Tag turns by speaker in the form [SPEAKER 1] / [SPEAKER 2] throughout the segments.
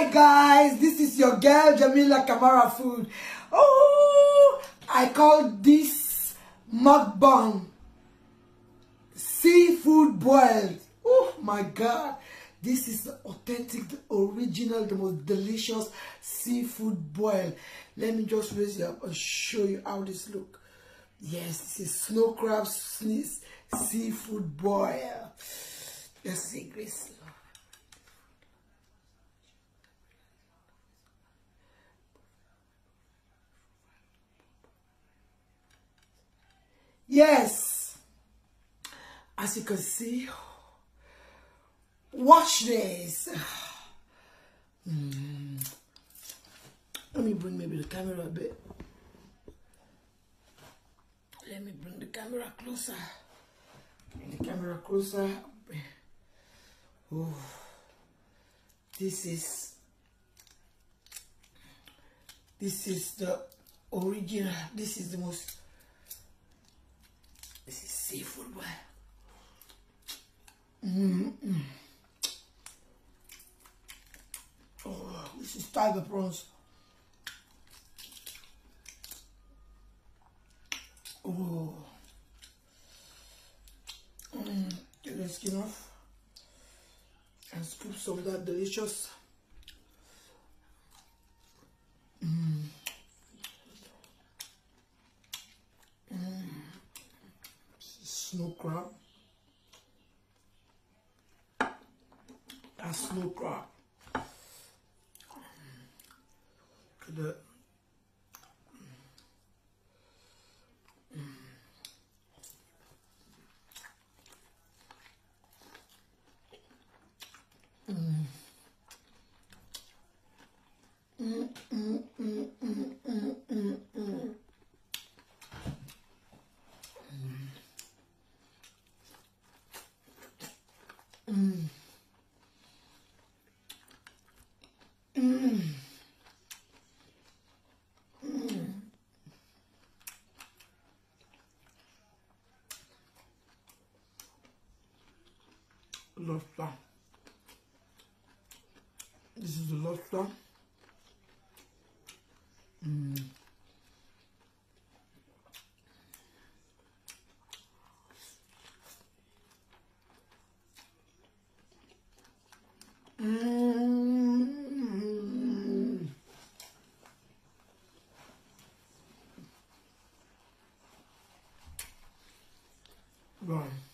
[SPEAKER 1] Hi guys, this is your girl Jemilla Kamara Food. Oh, I call this mukbang seafood boiled. Oh my god, this is the authentic, the original, the most delicious seafood boil. Let me just raise it up and show you how this look. Yes, this is snow crab seafood boil. Let's see, Grace. Yes, as you can see, watch this. Mm. Let me bring maybe the camera a bit. Let me bring the camera closer. Bring the camera closer. Oh, this is this is the original. This is the most seafood, boy. Mm -mm. Oh, this is tiger prawns. Oh. Mm, get the skin off and scoop some of that delicious mm. snow crab. That's snow crab. Look at that. Lobster. This is the lobster. Mm. Mm. Right.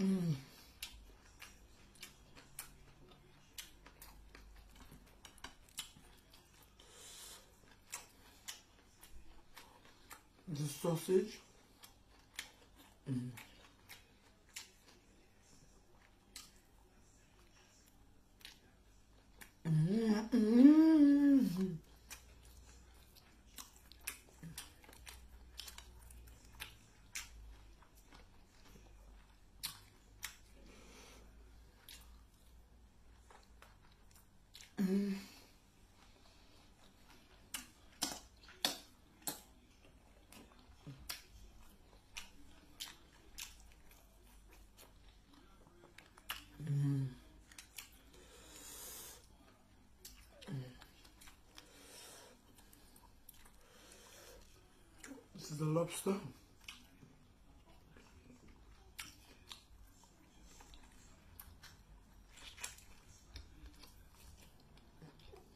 [SPEAKER 1] Mm. The sausage. The lobster.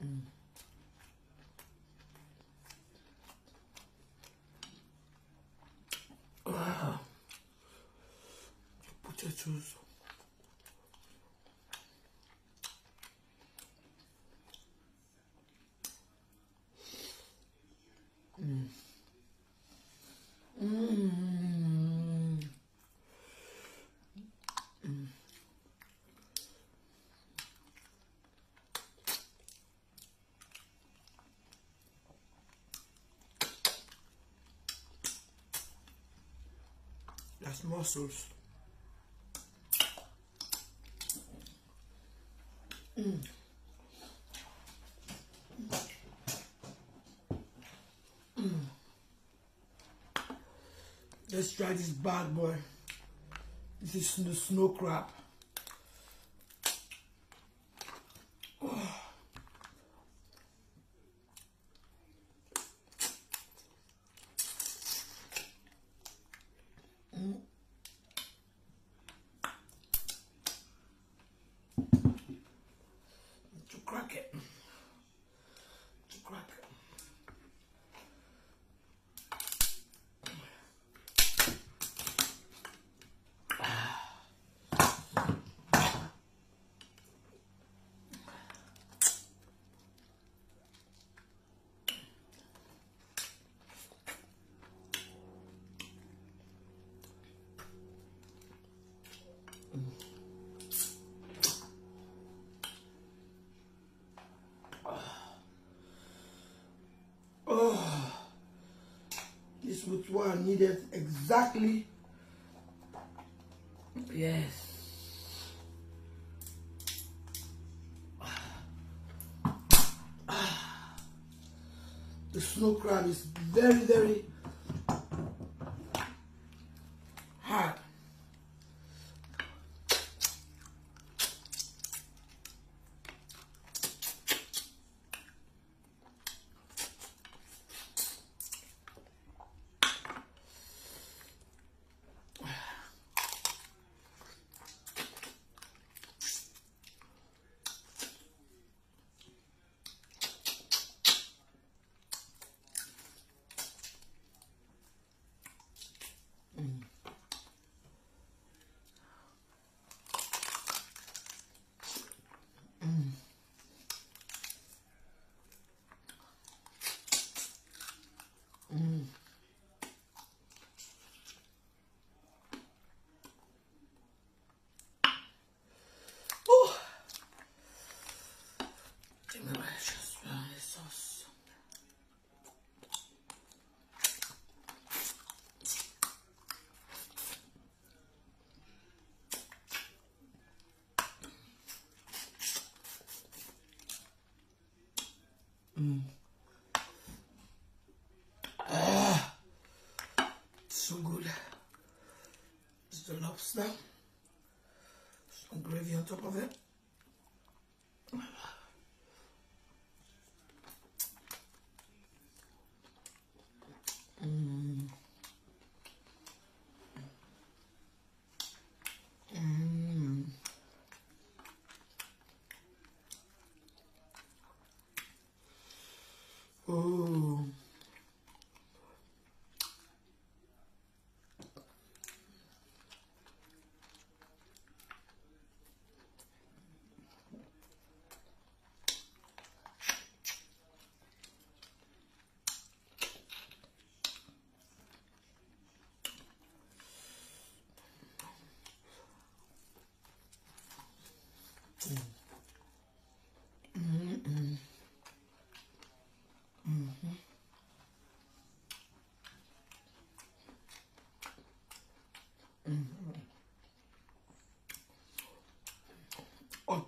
[SPEAKER 1] Mm. Ah. Potatoes. That's mussels. Mm. Let's try this bad boy. This is the snow crab. This was what I needed exactly. Yes. The snow crab is very, very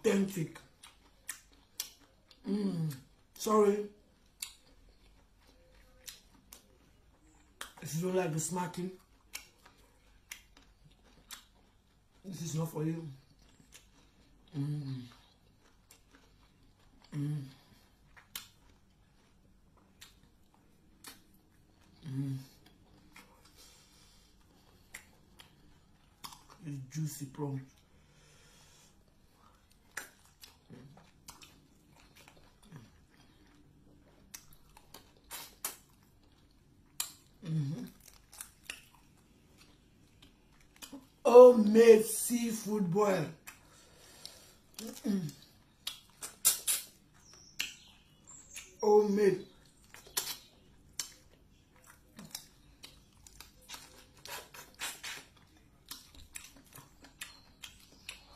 [SPEAKER 1] authentic. Mm, sorry. If you don't like the smacking, this is not for you. Mm. Mm. Mm. It's juicy prawns. Homemade seafood boil. Mm-mm. Homemade.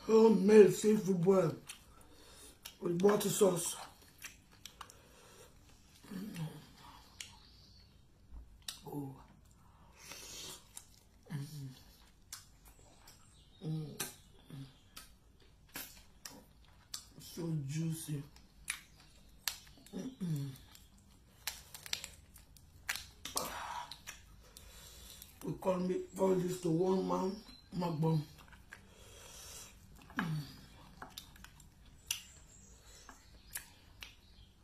[SPEAKER 1] Homemade seafood boil with butter sauce. So juicy. We call me call this the one man mukbang.